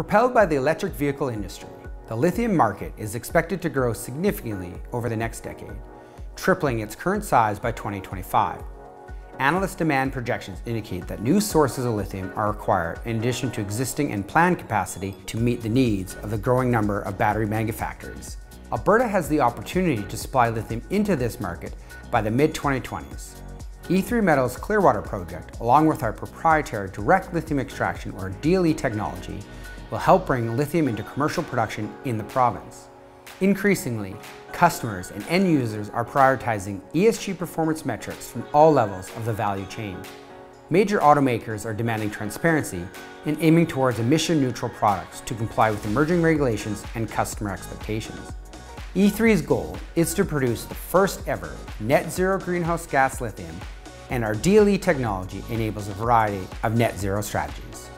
Propelled by the electric vehicle industry, the lithium market is expected to grow significantly over the next decade, tripling its current size by 2025. Analyst demand projections indicate that new sources of lithium are required in addition to existing and planned capacity to meet the needs of the growing number of battery manufacturers. Alberta has the opportunity to supply lithium into this market by the mid-2020s. E3 Metals Clearwater project, along with our proprietary direct lithium extraction or DLE technology, will help bring lithium into commercial production in the province. Increasingly, customers and end users are prioritizing ESG performance metrics from all levels of the value chain. Major automakers are demanding transparency and aiming towards emission neutral products to comply with emerging regulations and customer expectations. E3's goal is to produce the first ever net zero greenhouse gas lithium, and our DLE technology enables a variety of net zero strategies.